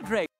heartbreak.